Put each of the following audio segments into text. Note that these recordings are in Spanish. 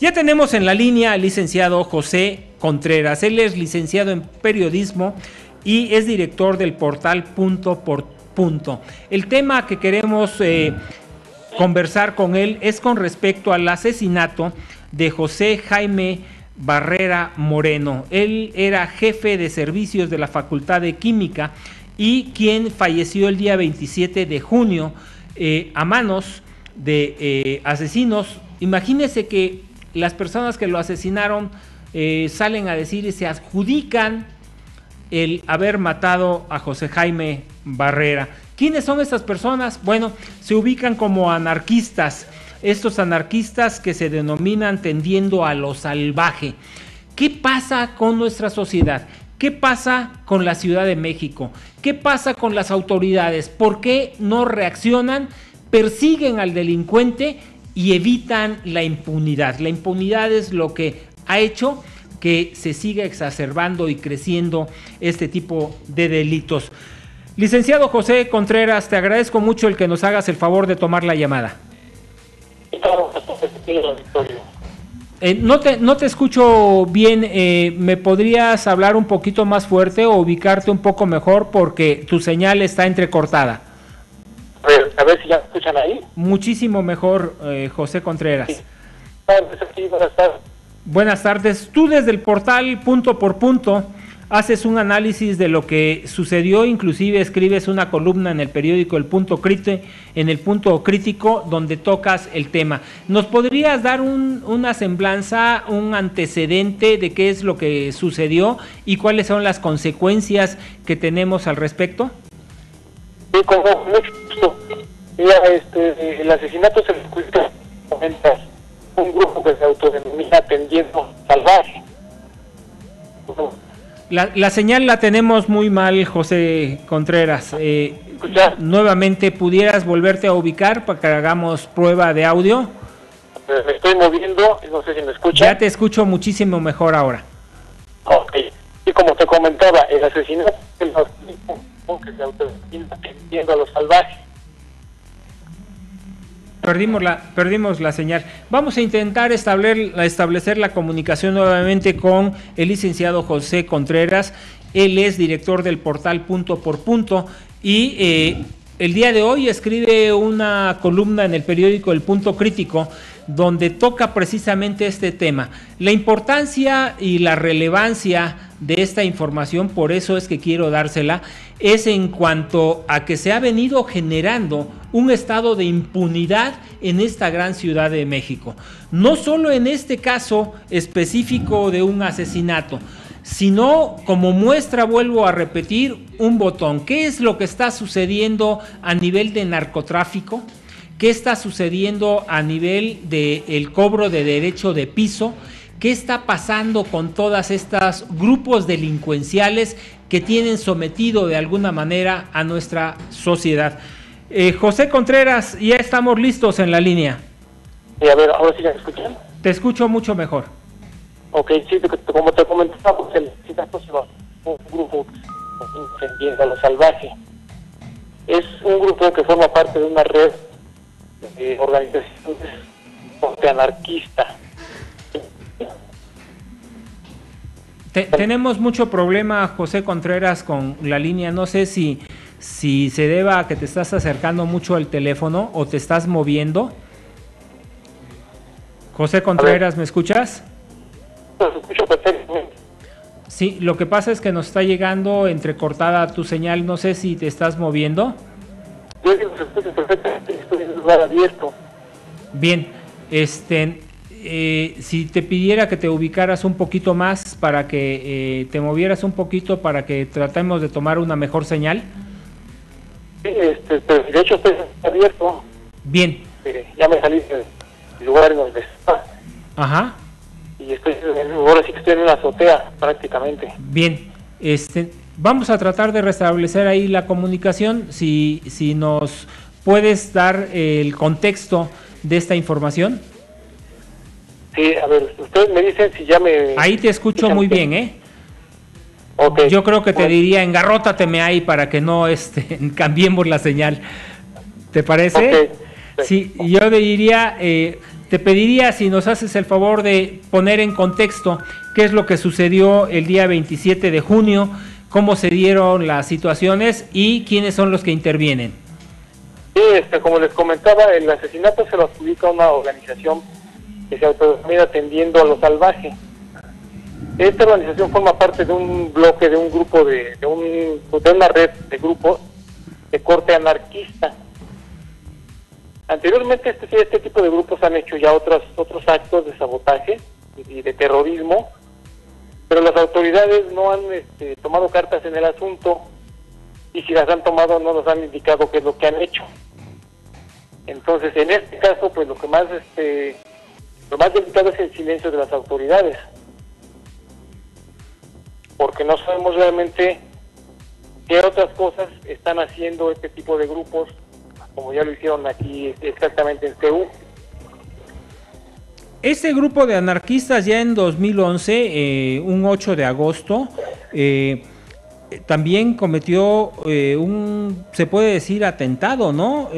Ya tenemos en la línea al licenciado José Contreras. Él es licenciado en periodismo y es director del portal Punto por Punto. El tema que queremos eh, conversar con él es con respecto al asesinato de José Jaime Barrera Moreno. Él era jefe de servicios de la Facultad de Química y quien falleció el día 27 de junio eh, a manos de eh, asesinos. Imagínese que las personas que lo asesinaron eh, salen a decir y se adjudican el haber matado a José Jaime Barrera. ¿Quiénes son estas personas? Bueno, se ubican como anarquistas, estos anarquistas que se denominan tendiendo a lo salvaje. ¿Qué pasa con nuestra sociedad? ¿Qué pasa con la Ciudad de México? ¿Qué pasa con las autoridades? ¿Por qué no reaccionan? Persiguen al delincuente y evitan la impunidad. La impunidad es lo que ha hecho que se siga exacerbando y creciendo este tipo de delitos. Licenciado José Contreras, te agradezco mucho el que nos hagas el favor de tomar la llamada. Eh, no, te, no te escucho bien, eh, ¿me podrías hablar un poquito más fuerte o ubicarte un poco mejor porque tu señal está entrecortada? A ver, si ya escuchan ahí. Muchísimo mejor, eh, José Contreras. Buenas tardes. Buenas tardes. Tú desde el portal punto por punto haces un análisis de lo que sucedió, inclusive escribes una columna en el periódico El Punto Crítico, en el Punto Crítico, donde tocas el tema. ¿Nos podrías dar una semblanza, un antecedente de qué es lo que sucedió y cuáles son las consecuencias que tenemos al respecto? Sí, con mucho gusto. Este, el asesinato se le un grupo que se autodenomina Tendiendo Salvaje. La, la, señal la tenemos muy mal, José Contreras. Eh, nuevamente, ¿pudieras volverte a ubicar para que hagamos prueba de audio? Me estoy moviendo, no sé si me escucha. Ya te escucho muchísimo mejor ahora. Ok. Y como te comentaba, el asesinato que se autodenomina a los salvajes Perdimos la, perdimos la señal. Vamos a intentar establecer, establecer la comunicación nuevamente con el licenciado José Contreras. Él es director del portal Punto por Punto y eh, el día de hoy escribe una columna en el periódico El Punto Crítico donde toca precisamente este tema. La importancia y la relevancia de esta información, por eso es que quiero dársela, es en cuanto a que se ha venido generando un estado de impunidad en esta gran ciudad de México. No solo en este caso específico de un asesinato, sino como muestra, vuelvo a repetir, un botón. ¿Qué es lo que está sucediendo a nivel de narcotráfico? ¿Qué está sucediendo a nivel del cobro de derecho de piso? ¿Qué está pasando con todas estas grupos delincuenciales que tienen sometido de alguna manera a nuestra sociedad? Eh, José Contreras, ya estamos listos en la línea. A ver, ahora sí me escuchan. Te escucho mucho mejor. Ok, sí, como te comentaba, pues el un grupo que a lo salvaje. Es un grupo que forma parte de una red de organizaciones anarquista tenemos mucho problema, José Contreras, con la línea. No sé si, si se deba a que te estás acercando mucho al teléfono o te estás moviendo. José Contreras, ¿me escuchas? escucho perfectamente. Sí, lo que pasa es que nos está llegando entrecortada tu señal. No sé si te estás moviendo. Yo escucho perfectamente, estoy en un lugar abierto. Bien, este, eh, si te pidiera que te ubicaras un poquito más para que eh, te movieras un poquito para que tratemos de tomar una mejor señal. Este, de hecho estoy abierto. Bien. ya me salí del lugar en donde está. Ajá. Y estoy, ahora sí que estoy en una azotea prácticamente. Bien. Este, vamos a tratar de restablecer ahí la comunicación. Si, si nos puedes dar el contexto de esta información. Sí, a ver, ustedes me dicen si ya me... Ahí te escucho muy bien, ¿eh? Okay. Yo creo que te diría, engarrótateme ahí para que no este, cambiemos la señal. ¿Te parece? Sí, yo diría, eh, te pediría si nos haces el favor de poner en contexto qué es lo que sucedió el día 27 de junio, cómo se dieron las situaciones y quiénes son los que intervienen. Sí, este, como les comentaba, el asesinato se lo adjudica una organización que se autodenomina atendiendo a lo salvaje. Esta organización forma parte de un bloque, de un grupo, de, un, de una red de grupos de corte anarquista. Anteriormente este, este tipo de grupos han hecho ya otros, otros actos de sabotaje y de terrorismo, pero las autoridades no han este, tomado cartas en el asunto y si las han tomado no nos han indicado qué es lo que han hecho. Entonces, en este caso, pues lo que más, este, lo más delicado es el silencio de las autoridades, porque no sabemos realmente qué otras cosas están haciendo este tipo de grupos como ya lo hicieron aquí exactamente en CEU. Este grupo de anarquistas ya en 2011, eh, un 8 de agosto, eh, también cometió eh, un, se puede decir, atentado, ¿no?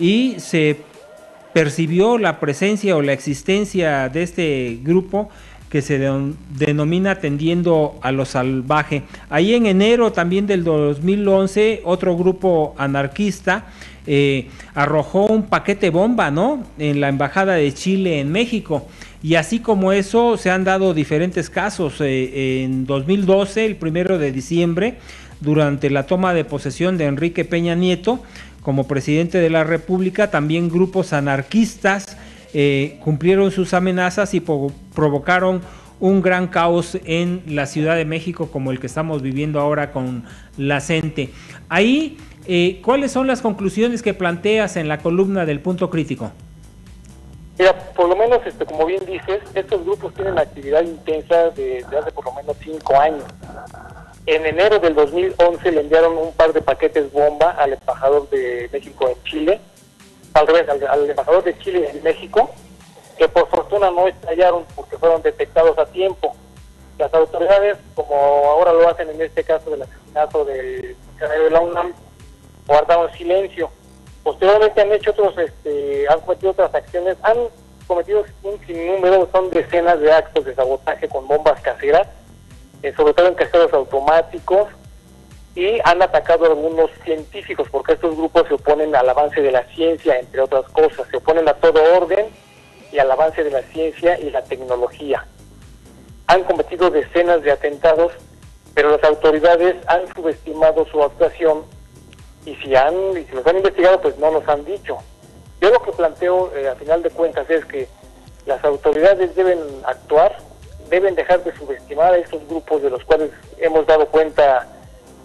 y se percibió la presencia o la existencia de este grupo que se denomina Tendiendo a lo Salvaje. Ahí en enero también del 2011, otro grupo anarquista eh, arrojó un paquete bomba, ¿no? En la Embajada de Chile en México. Y así como eso, se han dado diferentes casos. Eh, en 2012, el primero de diciembre, durante la toma de posesión de Enrique Peña Nieto como presidente de la República, también grupos anarquistas eh, cumplieron sus amenazas y provocaron un gran caos en la Ciudad de México como el que estamos viviendo ahora con la CENTE. Ahí eh, ¿Cuáles son las conclusiones que planteas en la columna del punto crítico? Mira, por lo menos, este, como bien dices, estos grupos tienen actividad intensa de, hace por lo menos cinco años. En enero del 2011 le enviaron un par de paquetes bomba al embajador de México en Chile, al revés, al, embajador de Chile en México, que por fortuna no estallaron porque fueron detectados a tiempo. Las autoridades, como ahora lo hacen en este caso del asesinato del funcionario de la UNAM, guardaron silencio. Posteriormente han hecho otros, este, han cometido otras acciones, han cometido un sinnúmero, son decenas de actos de sabotaje con bombas caseras, eh, sobre todo en caseros automáticos, y han atacado a algunos científicos, porque estos grupos se oponen al avance de la ciencia, entre otras cosas, se oponen a todo orden y al avance de la ciencia y la tecnología. Han cometido decenas de atentados, pero las autoridades han subestimado su actuación y si han y si los han investigado pues no nos han dicho. Yo lo que planteo eh, a final de cuentas es que las autoridades deben actuar, deben dejar de subestimar a estos grupos de los cuales hemos dado cuenta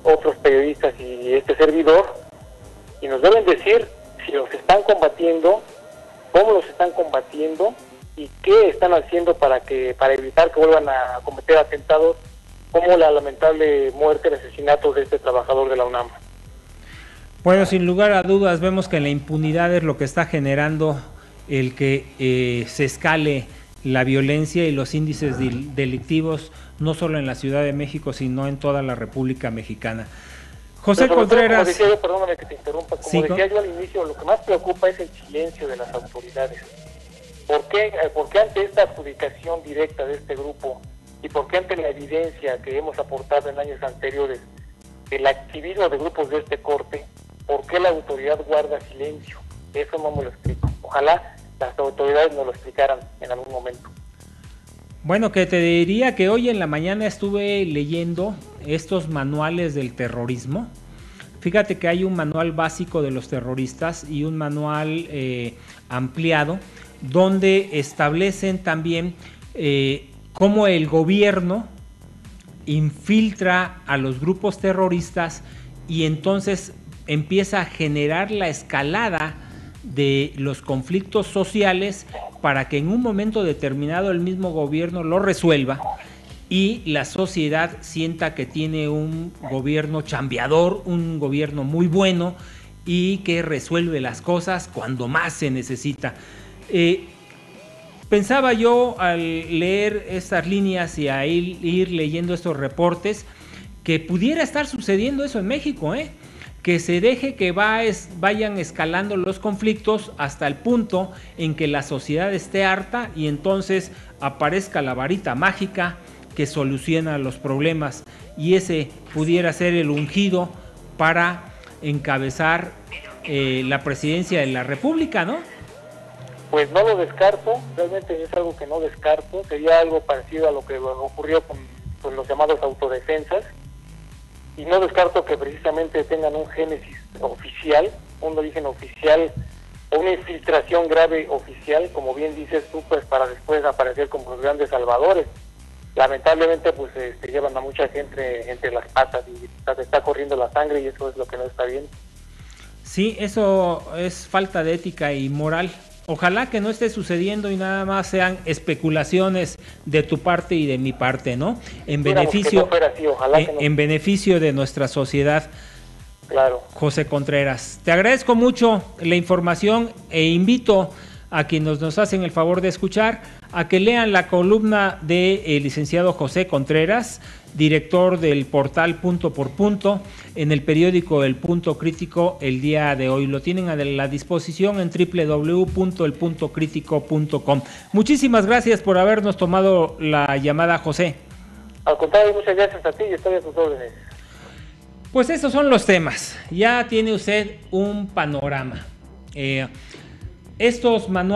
otros periodistas y este servidor y nos deben decir si los están combatiendo, cómo los están combatiendo y qué están haciendo para que para evitar que vuelvan a cometer atentados como la lamentable muerte y asesinato de este trabajador de la UNAM. Bueno, sin lugar a dudas vemos que la impunidad es lo que está generando el que eh, se escale la violencia y los índices delictivos no solo en la Ciudad de México, sino en toda la República Mexicana. José Contreras. Como decía yo, perdóname que te interrumpa, como decía yo al inicio, lo que más preocupa es el silencio de las autoridades. ¿Por qué, eh, ¿Por qué ante esta adjudicación directa de este grupo y por qué ante la evidencia que hemos aportado en años anteriores del activismo de grupos de este corte, ¿Por qué la autoridad guarda silencio? Eso no me lo explico. Ojalá las autoridades nos lo explicaran en algún momento. Bueno, que te diría que hoy en la mañana estuve leyendo estos manuales del terrorismo. Fíjate que hay un manual básico de los terroristas y un manual eh, ampliado donde establecen también eh, cómo el gobierno infiltra a los grupos terroristas y entonces empieza a generar la escalada de los conflictos sociales para que en un momento determinado el mismo gobierno lo resuelva y la sociedad sienta que tiene un gobierno chambeador, un gobierno muy bueno y que resuelve las cosas cuando más se necesita. Eh, pensaba yo al leer estas líneas y a ir, ir leyendo estos reportes que pudiera estar sucediendo eso en México, ¿eh? Que se deje que vayan escalando los conflictos hasta el punto en que la sociedad esté harta y entonces aparezca la varita mágica que soluciona los problemas y ese pudiera ser el ungido para encabezar eh, la presidencia de la República, ¿no? Pues no lo descarto, realmente es algo que no descarto, sería algo parecido a lo que ocurrió con los llamados autodefensas, y no descarto que precisamente tengan un génesis oficial, un origen oficial o una infiltración grave oficial, como bien dices tú, pues para después aparecer como los grandes salvadores. Lamentablemente, pues este, llevan a mucha gente entre las patas y se está corriendo la sangre y eso es lo que no está bien. Sí, eso es falta de ética y moral. Ojalá que no esté sucediendo y nada más sean especulaciones de tu parte y de mi parte, ¿no? En beneficio, en, beneficio de nuestra sociedad. Claro. José Contreras, te agradezco mucho la información e invito a quienes nos hacen el favor de escuchar a que lean la columna del de, licenciado José Contreras, director del portal Punto por Punto, en el periódico El Punto Crítico el día de hoy. Lo tienen a la disposición en www.elpuntocritico.com. Muchísimas gracias por habernos tomado la llamada, José. Al contrario, muchas gracias a ti y estoy a tus órdenes. Pues esos son los temas. Ya tiene usted un panorama. Eh, estos manuales